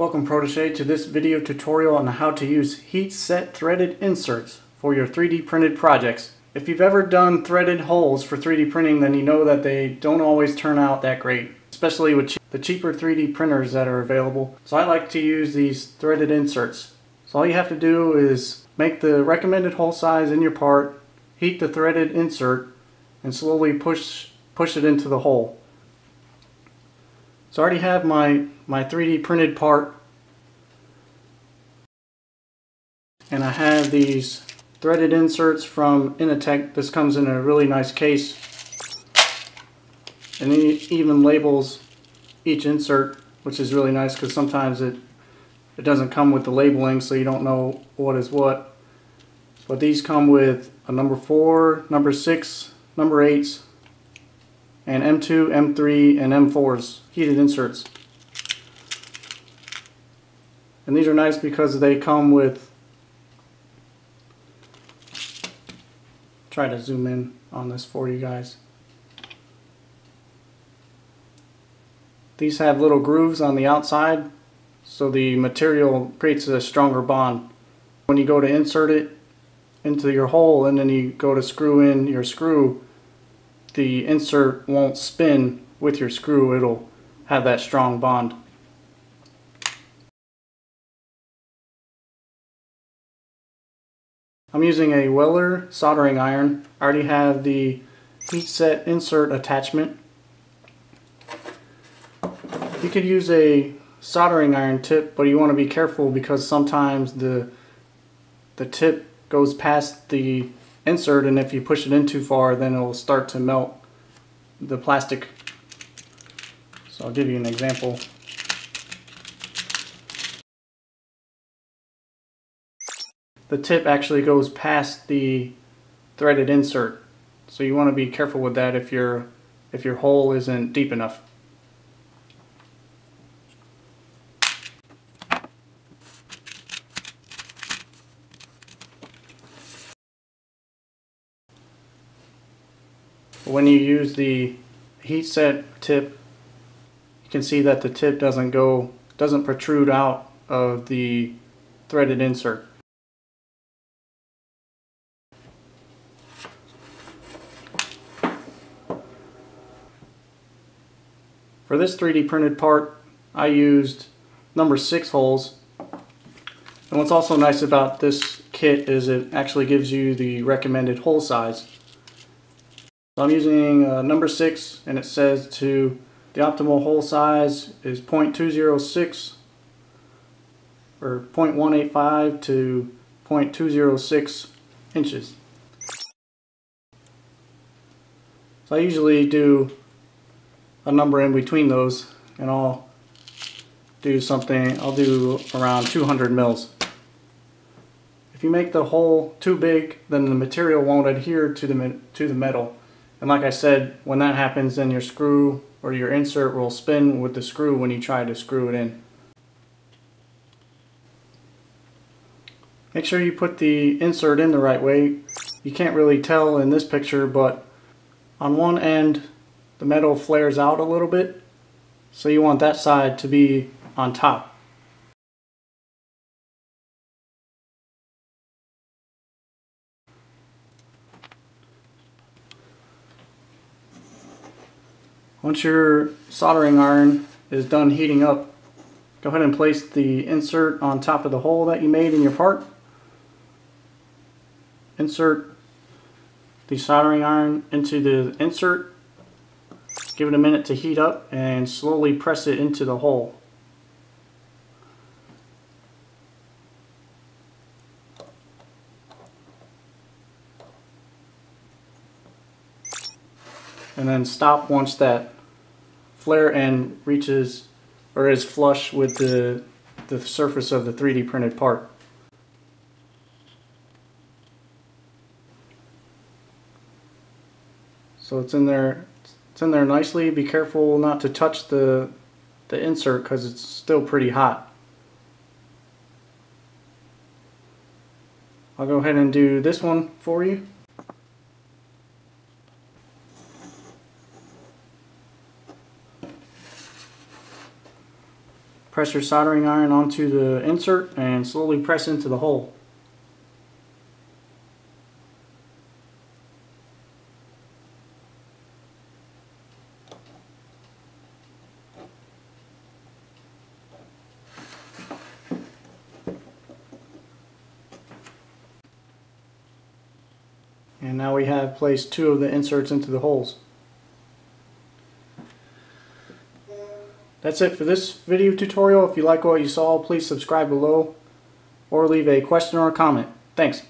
Welcome ProteShea to this video tutorial on how to use heat set threaded inserts for your 3D printed projects. If you've ever done threaded holes for 3D printing then you know that they don't always turn out that great, especially with the cheaper 3D printers that are available. So I like to use these threaded inserts. So all you have to do is make the recommended hole size in your part, heat the threaded insert, and slowly push, push it into the hole. So I already have my, my 3D printed part and I have these threaded inserts from initeq. This comes in a really nice case and it even labels each insert which is really nice because sometimes it it doesn't come with the labeling so you don't know what is what but these come with a number 4, number 6, number 8 and M2, M3, and M4s, heated inserts. And these are nice because they come with, try to zoom in on this for you guys. These have little grooves on the outside so the material creates a stronger bond. When you go to insert it into your hole and then you go to screw in your screw, the insert won't spin with your screw, it'll have that strong bond. I'm using a Weller soldering iron. I already have the heat set insert attachment. You could use a soldering iron tip, but you want to be careful because sometimes the the tip goes past the insert and if you push it in too far then it will start to melt the plastic. So I'll give you an example. The tip actually goes past the threaded insert. So you want to be careful with that if your if your hole isn't deep enough. when you use the heat set tip you can see that the tip doesn't go doesn't protrude out of the threaded insert For this 3D printed part I used number 6 holes and what's also nice about this kit is it actually gives you the recommended hole size so I'm using uh, number 6 and it says to the optimal hole size is 0.206 or 0.185 to 0.206 inches. So I usually do a number in between those and I'll do something, I'll do around 200 mils. If you make the hole too big then the material won't adhere to the, to the metal and like I said, when that happens, then your screw or your insert will spin with the screw when you try to screw it in. Make sure you put the insert in the right way. You can't really tell in this picture, but on one end, the metal flares out a little bit. So you want that side to be on top. Once your soldering iron is done heating up, go ahead and place the insert on top of the hole that you made in your part. Insert the soldering iron into the insert. Give it a minute to heat up and slowly press it into the hole. and then stop once that flare end reaches or is flush with the, the surface of the 3D printed part. So it's in there it's in there nicely. Be careful not to touch the the insert because it's still pretty hot. I'll go ahead and do this one for you. Press your soldering iron onto the insert and slowly press into the hole. And now we have placed two of the inserts into the holes. That's it for this video tutorial. If you like what you saw, please subscribe below or leave a question or a comment. Thanks.